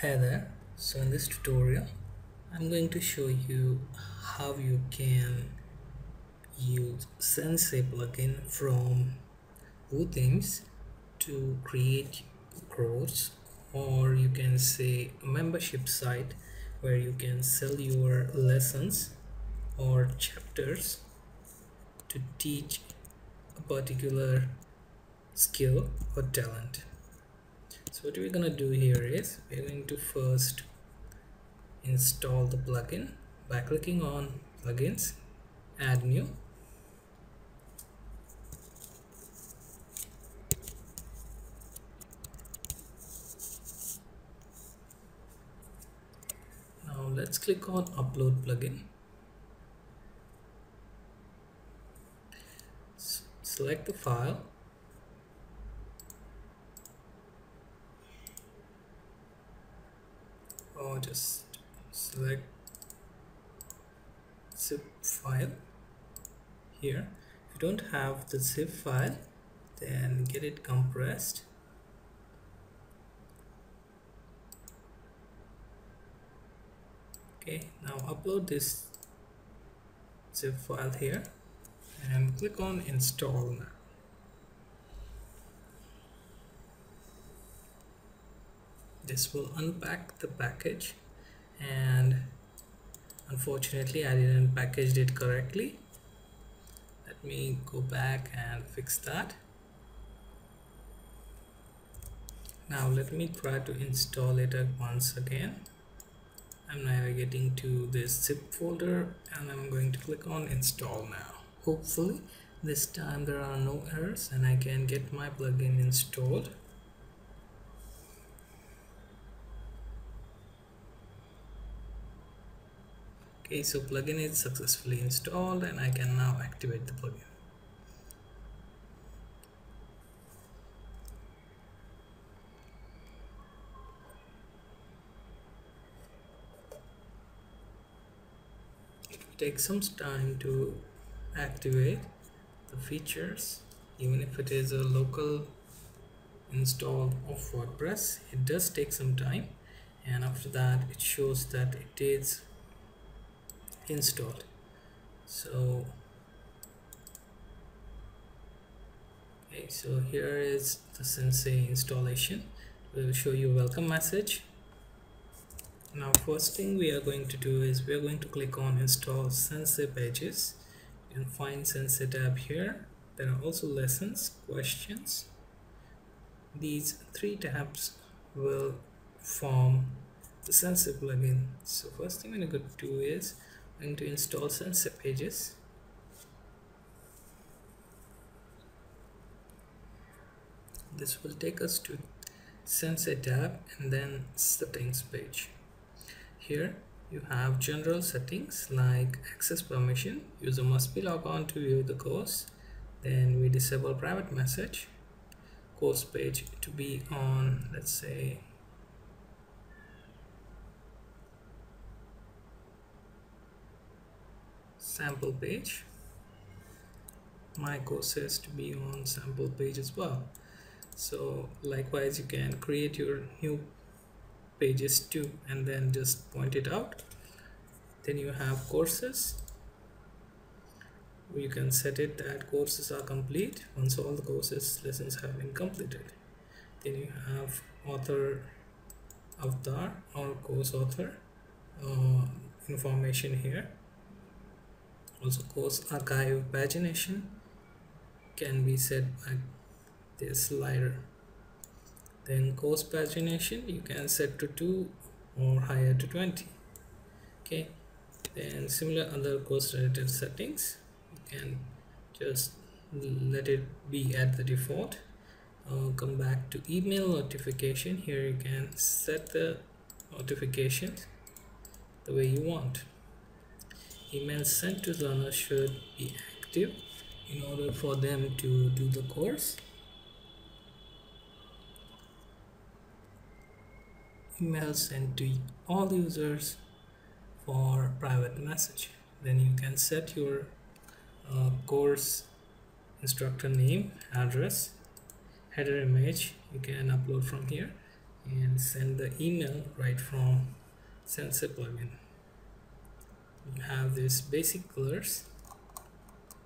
Hey there, so in this tutorial I'm going to show you how you can use Sensei plugin from WooThemes to create course or you can say membership site where you can sell your lessons or chapters to teach a particular skill or talent so what we're gonna do here is we're going to first install the plugin by clicking on plugins add new. Now let's click on upload plugin. Select the file or just select zip file here. If you don't have the zip file then get it compressed. Okay now upload this zip file here and click on install now this will unpack the package. And unfortunately I didn't package it correctly. Let me go back and fix that. Now let me try to install it once again. I'm navigating to this zip folder and I'm going to click on install now. Hopefully this time there are no errors and I can get my plugin installed okay so plugin is successfully installed and I can now activate the plugin. It will take some time to activate the features. Even if it is a local install of WordPress it does take some time. And after that it shows that it is installed. So okay so here is the sensei installation. We will show you welcome message. Now first thing we are going to do is we are going to click on install sensei pages. And find sensei tab here. There are also lessons questions. These three tabs will form the sensei plugin. So first thing we're going to do is to install sensei pages. This will take us to sensei tab and then settings page. Here you have general settings like access permission. User must be logged on to view the course. Then we disable private message. Course page to be on let's say sample page. My courses to be on sample page as well. So likewise you can create your new pages too and then just point it out. Then you have courses. You can set it that courses are complete once all the courses lessons have been completed. Then you have author avatar or course author uh, information here also course archive pagination can be set by this slider then course pagination you can set to 2 or higher to 20 okay? Then similar other course related settings you can just let it be at the default. Uh, come back to email notification here you can set the notifications the way you want emails sent to learners should be active in order for them to do the course. Emails sent to all users for private message. Then you can set your uh, course instructor name address header image you can upload from here and send the email right from Sensei plugin you have this basic colors.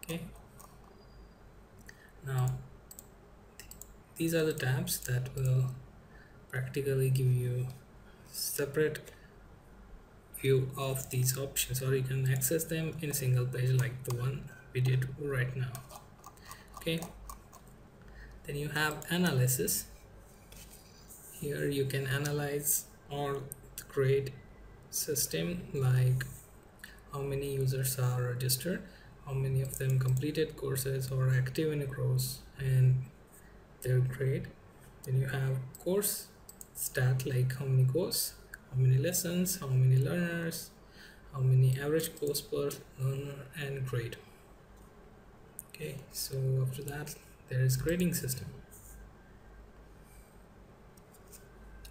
Okay. Now these are the tabs that will practically give you separate view of these options or you can access them in a single page like the one we did right now. Okay. Then you have analysis. Here you can analyze or create system like how many users are registered how many of them completed courses or active in a course and their grade. Then you have course stat like how many course how many lessons how many learners how many average course per learner and grade. Okay so after that there is grading system.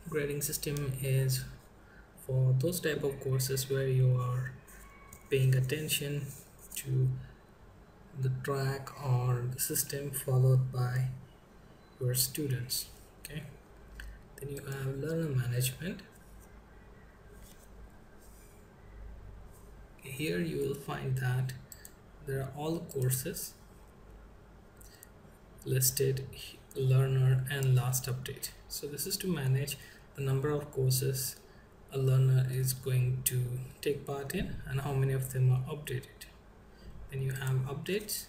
Grading system is for those type of courses where you are paying attention to the track or the system followed by your students okay? Then you have learner management. Here you will find that there are all courses listed learner and last update. So this is to manage the number of courses a learner is going to take part in and how many of them are updated. Then you have updates.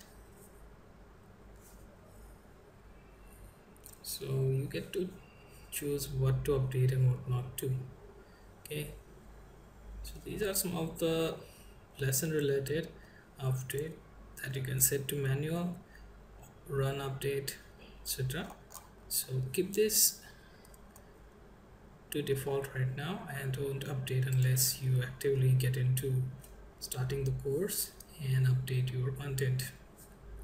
So you get to choose what to update and what not to. Okay? So these are some of the lesson related update that you can set to manual run update etc so keep this to default right now and don't update unless you actively get into starting the course and update your content.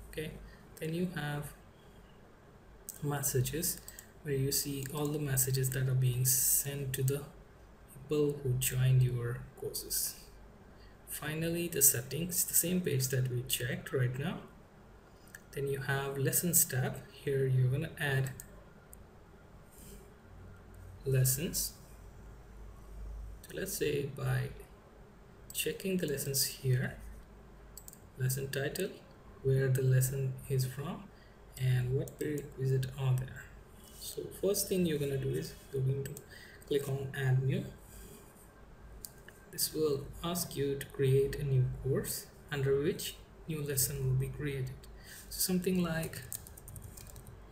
Okay? Then you have messages where you see all the messages that are being sent to the people who joined your courses. Finally the settings the same page that we checked right now. Then you have lessons tab. Here you're going to add lessons. So let's say by checking the lessons here lesson title where the lesson is from and what prerequisite are there. So first thing you're going to do is you're going to click on add new. This will ask you to create a new course under which new lesson will be created. So something like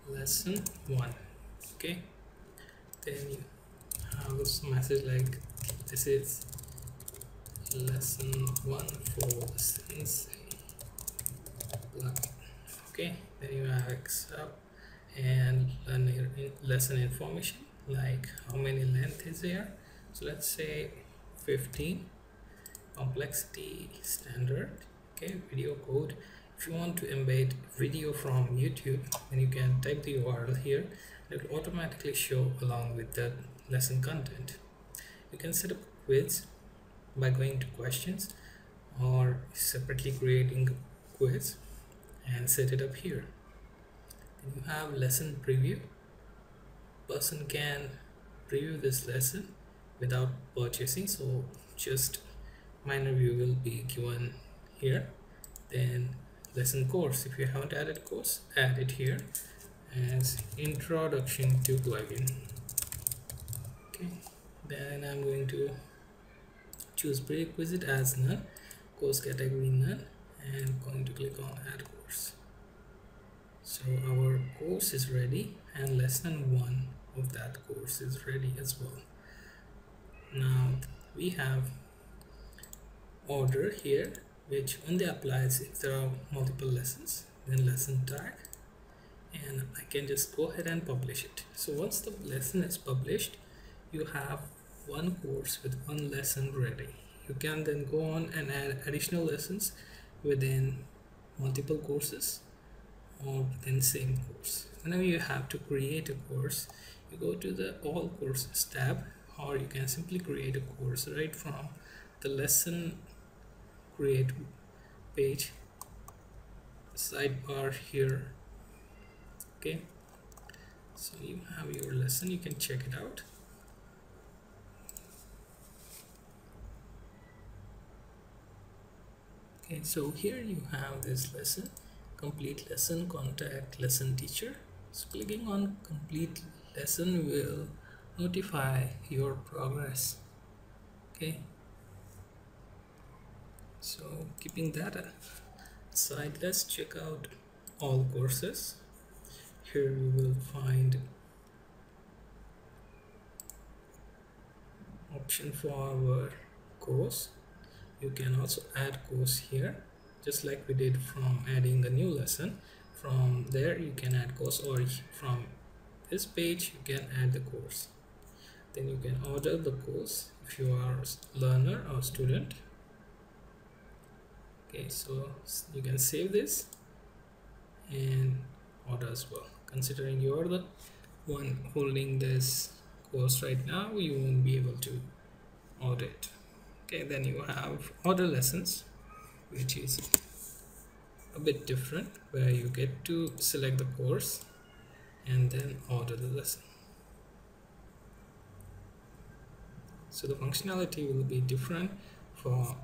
lesson 1 okay then you have this message like this is lesson 1 for sensei. Okay then you have accept and lesson information like how many length is there? So let's say 15 complexity standard. Okay video code. If you want to embed video from YouTube then you can type the URL here it will automatically show along with the lesson content. You can set up a quiz by going to questions or separately creating a quiz and set it up here. Then you have lesson preview. Person can preview this lesson without purchasing so just minor view will be given here. Then lesson course. If you haven't added course add it here as introduction to plugin. Okay then I'm going to choose prerequisite as none course category none and going to click on add course. So our course is ready and lesson one of that course is ready as well. Now we have order here which only applies if there are multiple lessons. Then lesson tag and I can just go ahead and publish it. So once the lesson is published you have one course with one lesson ready. You can then go on and add additional lessons within multiple courses or within same course. Whenever you have to create a course you go to the all courses tab or you can simply create a course right from the lesson create page sidebar here okay. So you have your lesson you can check it out. Okay so here you have this lesson complete lesson contact lesson teacher. So clicking on complete lesson will notify your progress. Okay. So keeping that aside let's check out all courses here we will find option for our course. You can also add course here just like we did from adding a new lesson. From there you can add course or from this page you can add the course. Then you can order the course if you are a learner or student. Okay so you can save this and order as well considering you're the one holding this course right now you won't be able to audit. Okay then you have order lessons which is a bit different where you get to select the course and then order the lesson. So the functionality will be different for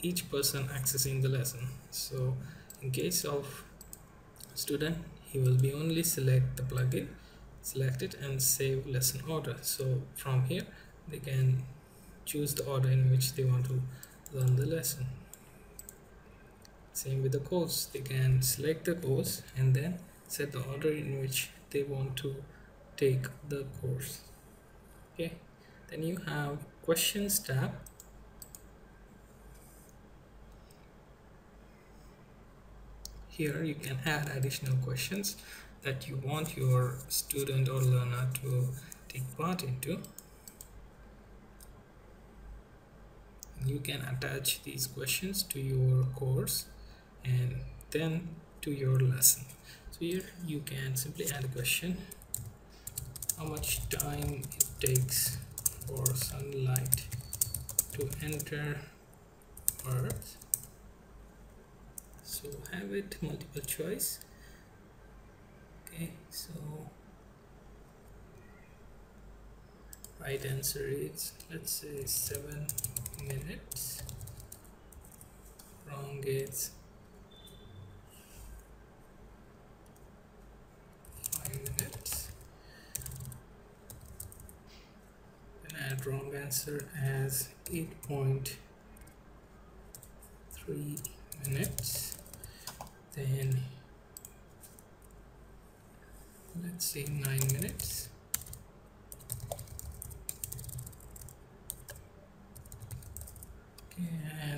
each person accessing the lesson. So in case of student he will be only select the plugin select it and save lesson order. So from here they can choose the order in which they want to learn the lesson. Same with the course. They can select the course and then set the order in which they want to take the course. Okay? Then you have questions tab here you can add additional questions that you want your student or learner to take part into. You can attach these questions to your course and then to your lesson. So here you can simply add a question. How much time it takes for sunlight to enter earth so have it multiple choice. Okay so right answer is let's say seven minutes. Wrong is five minutes. And add wrong answer as 8.3 minutes then let's say nine minutes. Okay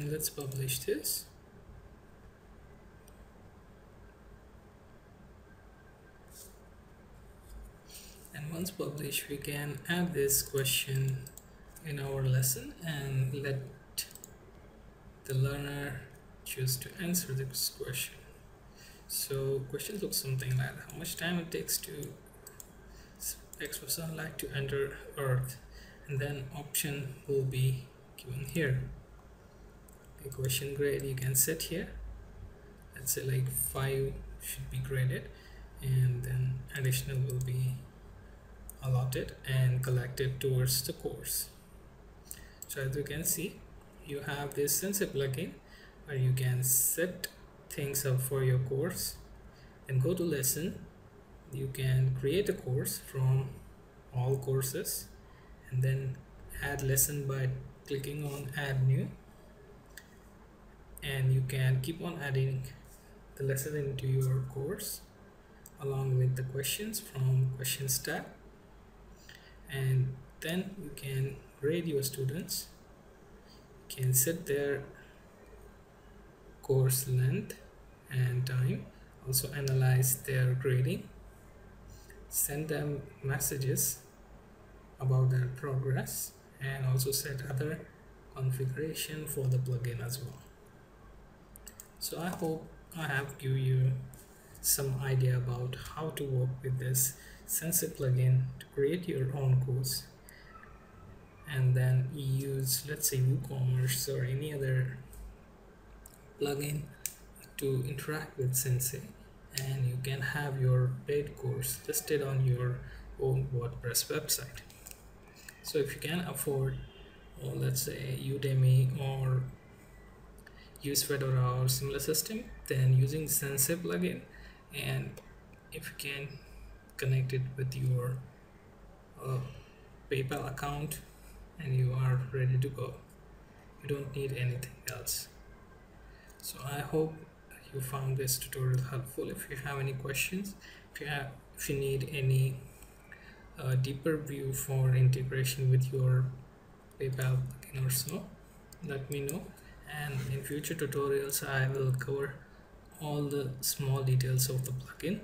and let's publish this. And once published we can add this question in our lesson and let the learner choose to answer this question so question looks something like how much time it takes to extra sunlight to enter earth? And then option will be given here. The question grade you can set here. Let's say like 5 should be graded and then additional will be allotted and collected towards the course. So as you can see you have this sensei plugin where you can set things up for your course and go to lesson. You can create a course from all courses and then add lesson by clicking on add new. And you can keep on adding the lesson into your course along with the questions from questions tab. And then you can grade your students. You can set their course length and time. Also analyze their grading. Send them messages about their progress and also set other configuration for the plugin as well. So i hope i have given you some idea about how to work with this sensei plugin to create your own course and then use let's say woocommerce or any other plugin to interact with Sensei and you can have your paid course listed on your own WordPress website. So if you can afford, or let's say Udemy or use Fedora or similar system then using Sensei plugin and if you can connect it with your uh, PayPal account and you are ready to go you don't need anything else so I hope you found this tutorial helpful. If you have any questions if you have if you need any uh, deeper view for integration with your PayPal or so let me know. And in future tutorials I will cover all the small details of the plugin.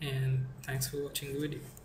And thanks for watching the video